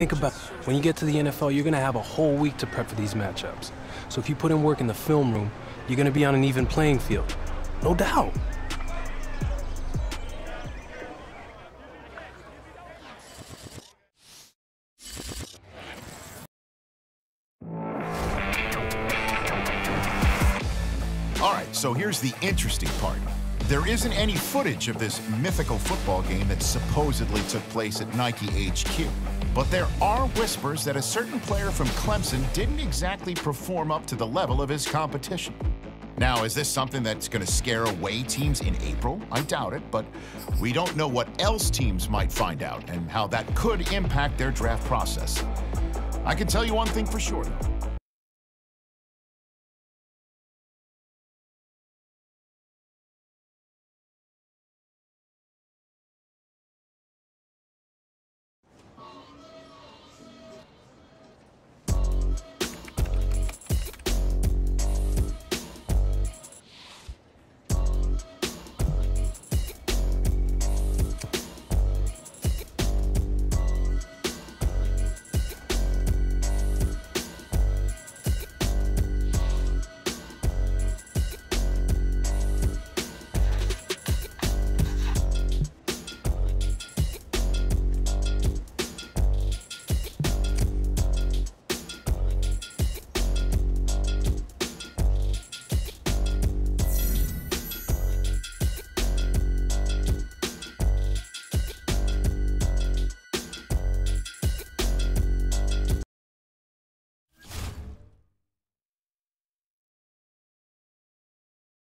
Think about when you get to the NFL, you're going to have a whole week to prep for these matchups. So if you put in work in the film room, you're going to be on an even playing field. No doubt. All right, so here's the interesting part. There isn't any footage of this mythical football game that supposedly took place at Nike HQ. But there are whispers that a certain player from Clemson didn't exactly perform up to the level of his competition. Now, is this something that's going to scare away teams in April? I doubt it, but we don't know what else teams might find out and how that could impact their draft process. I can tell you one thing for sure, though.